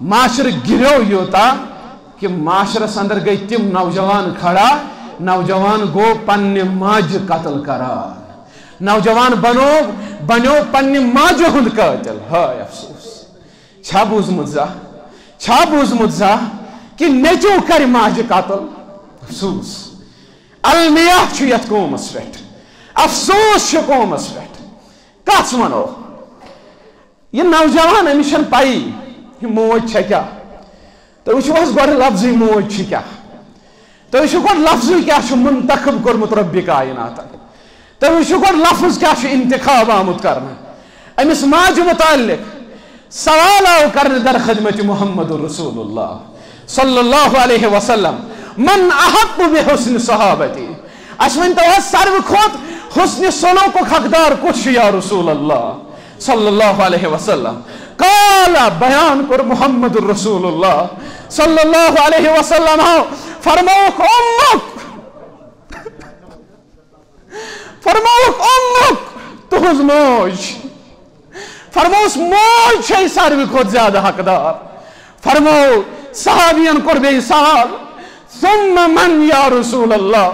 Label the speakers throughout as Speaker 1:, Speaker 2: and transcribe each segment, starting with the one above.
Speaker 1: معاشر گرو یوتا کہ معاشرس اندر گئی تم نوجوان کھڑا، نوجوان گو پنہ ماج قتل کران نوجوان بنو بنو پنہ ماجہ ہند قاتل ہائے افسوس۔ چھا بوزمت زا چھا بوزمت زا کہ نیچو کر ماجہ قتل؟ افسوس۔ المیہ چھ یت قومس پہ افسوس چھ قومس پہ کس ونو یہ نوجوان امس پائی۔ یہ موج چھ کیا تو وچھو حظ گۄڈٕ لفظی موج چھ کیا تو وچھو گۄڈٕ لفظی کیا چھ منتخب کوٚرمُت ربِ کائناتن تو وچھو گۄڈٕ لفظ کیا چھ انتخاب آمُت کرنہٕ أمِس ماجہِ متعلق سوال آو کرنہٕ در خدمت محمد رسول اللہ صلی اللہ علیہ وسلم من احق بحسن صحابتی اس ؤنۍ تو حظ ساروی کھۄتہٕ حسن سلوکُک حقدار کُس چھُ یا رسول اللہ صلی اللہ علیہ وسلم قال، بیان کر محمد الرسول اللہ صلی اللہ علیہ وسلم فرموک امک فرموک امک تہذ موج فرموس موج چھے ساروی کھوت زیادہ حقدار فرمو صحابین کر بے سوال ثم من یا رسول اللہ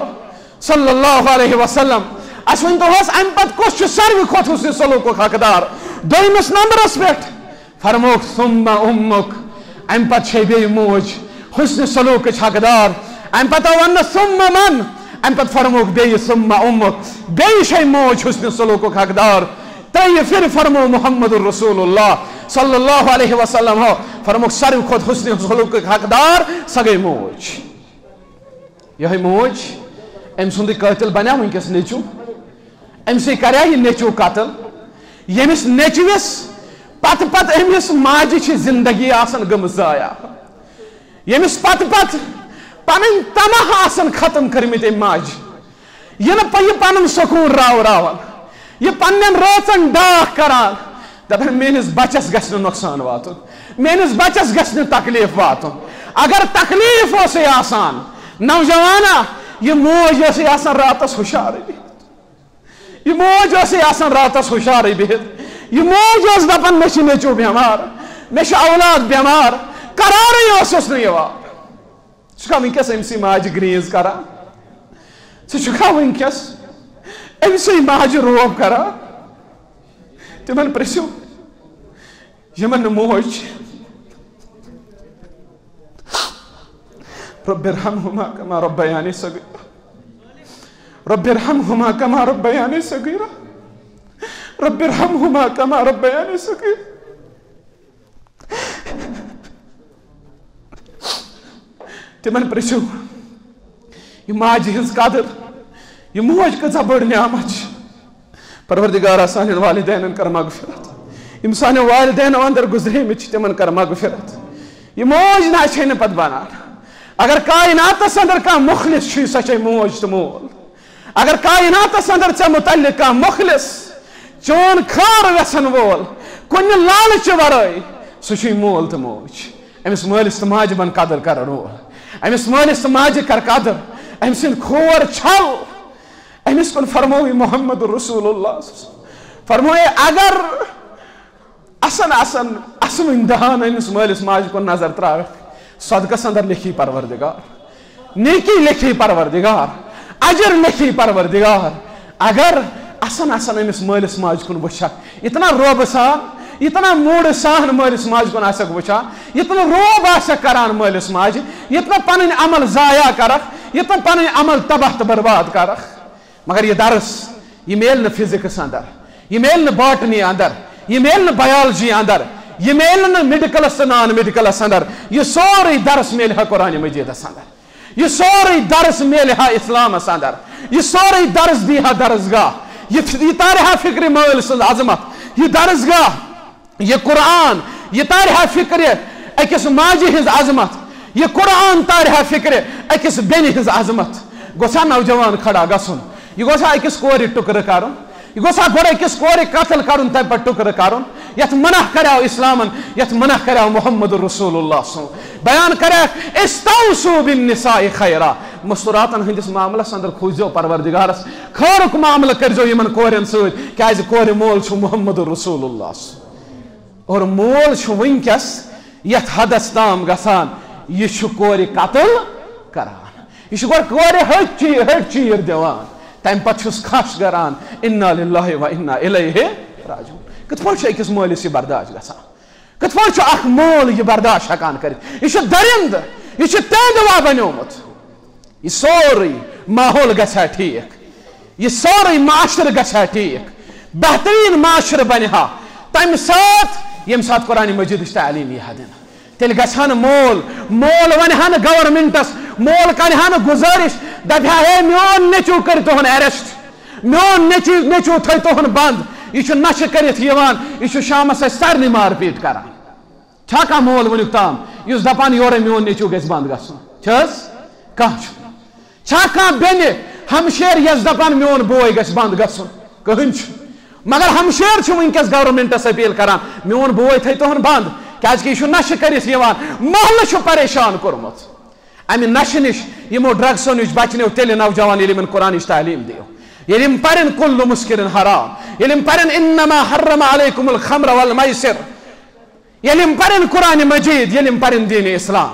Speaker 1: صلی اللہ علیہ وسلم اس ون تو ہس ام پت کس چھ ساروی کھوت حسن سلوک حقدار دویمس نمبرس پہ فرموک ثم امک ام پت چھ بے موج حسن سلوک حقدار ام پتہ ون ثم من ام پت فرموک بے ثم امک بے شے موج حسن سلوک حقدار تی پھر فرمو محمد الرسول اللہ صلی اللہ علیہ وسلم ہو فرموک ساروی کھوت حسن سلوک حقدار سگے موج یہ موج ام سند قاتل بنیا ونکس نیچو ام سی کریا یہ نیچو قتل یمس نیچوس پت پت امس ماجہ زندگی آسن گم ضایا یمس پت پت پن تمہ آسن ختم کرمت ام ماج یہ یہ پن سکون راو راون یہ پنن روچن ڈاک کران دپان میس بچس گھس نقصان واتن میس بچس گھس تکلیف واتن اگر تکلیف اس آسان، نوجوانا یہ موج اس آسان راتس ہوشار بہت. یہ موج اس آسان راتس ہوشار بہت. یہ موج اس دپان مے نیچو بیمار مے اولاد بیمار قرارے اس نہ یوان سہ ونکس امسی ماج گریز کران سہ ونکس امسی ماج روب کران تمن پرسو یمن موج۔ رب ارحمهما كما ربياني صغيرا رب ارحمهما كما ربياني صغيرا رب ارحمهما كما ربياني صغيرا تمن پرسو یہ ماج ہز قدر یہ موج کچھ بڑ نعمت. پروردگار سان والدین کر مغفرت. یم سان والدین اندر گزرے مت تمن کر مغفرت. یہ موج نہ چھن پت بنان اگر کائناتس اندر کا مخلص چھ سچے موج تو مول. اگر کائناتس اندر ژے متعلق کا مخلص چون خار وسن وول، کن لالچ ورٲے سُہ مول تہٕ موج۔ أمِس مٲلِس تہٕ بن قدر کر رول أمِس مٲلِس تہٕ کر قدر۔ أمۍ سٕنٛدۍ کھور چھل۔ أمِس کُن فرمووٕے محمد رسول اللہ فرمووے اگر اصن اصن اسوٕنۍ دہان أمِس مٲلِس ماجہِ کُن نظر ترٛٲوِتھ صدقس اندر لکھی پروردگار۔ نیکی لکھی پروردگار۔ اجر لکھی پروردگار۔ اگر اصن اصن امس مالس ماج کن وچھک اتنا روب سان اتنا موڑ سان مالس ماج کن آسک وچھان اتنا روب آسک کران مالس ماج اتنا پنن عمل ضائع کرخ اتنا پنن عمل تباہ تو برباد کرخ مگر یہ درس، یہ میل نہ فزکس اندر، یہ میل نہ باٹنی اندر، یہ میل نہ بایولوجی اندر، یہ میل نہ میڈیکلس تو نان میڈیکلس اندر، یہ سوری درس میل ہے قرآن مجیدس اندر۔ یہ سوری درس میل ہے اسلام اندر۔ یہ سوری درس دی ہے درسگاہ۔ یہ تارہا فکر مول سن عظمت، یہ درسگاہ، یہ قرآن، یہ تارہا فکر اکس ماجہ ہز عظمت، یہ قرآن تارہا فکر اکس بین ہز عظمت۔ گوسا نوجوان کھڑا گسن یہ گوسا اکس کوری ٹکر کرن یہ گوسا گوڑا اکس کوری قتل کرن تب پر ٹکر کرن یت منع کرو اسلامن یت منع کرو محمد رسول اللہ سو بیان کرے استوسو بالنساء خیرا۔ مستوراتن ہندس معاملس اندر کھوزو پروردگارس۔ خیرک معاملہ کرزو یمن کورن سوت کیاز کور مول چھ محمد رسول اللہ سو اور مول چھ ونکس یت حدس تام گسان۔ یہ چھو کور قتل کران۔ یہ گو کور ہٹ چیر ہٹ چیر دیوان تم پتہ کھش کران انا للہ و انا الیہ راجعون۔ کت پٲٹھۍ چھُ أکِس مٲلِس یہِ برداشت گژھان کت پٲٹھۍ چھُ اکھ مول یہِ برداشت ہٮ۪کان کٔرِتھ یہِ چھُ یہ تینٛدوا بنیومُت یہ سورُے ماحول گژھِ ہا ٹھیٖک یہ سورُے معاشرٕ گژھِ ہا ٹھیٖک بہتریٖن معاشرٕ بنہِ ہا تمہِ ساتہٕ ییٚمہِ ساتہٕ قرآن مجیدٕچ تعلیٖم یی ہا دِنہٕ تیٚلہِ گژھِ ہا نہٕ مول مول ونہِ ہا نہٕ مول کرِ ہا نہٕ گُزٲرِش ہا ہے میون نیٚچوٗ کٔرۍ تُہُنٛد ایرٮ۪سٹ میون نیٚچوٗ نیٚچوٗ تھٲے تُہُنٛد بنٛد یہ چھُ نشہٕ کٔرِتھ یِوان یہِ چھُ شامس اَسہِ سارنٕے مار پیٖٹ کران چھا کانٛہہ مول وٕنیُک تام یُس دپان یورے میون نیٚچوٗ گژھِ بنٛد گژھُن چھِ حظ کانٛہہ چھُ چھا کانٛہہ بیٚنہِ ہمشیر یس دپان میون بوے گژھِ بنٛد گژھُن کٕہٕنۍ چھُ مگر ہمشیر چھُ وٕنکیٚس گورمنٹس اپیٖل کران میون بوے تھٲے تُہُنٛد بنٛد کیازِ کہِ یہِ چھُ نشہٕ يلي مبرن كل مسكر حرام. يلي مبرن إنما حرم عليكم الخمر والميسر. يلي مبرن قرآن مجيد يلي مبرن دين إسلام.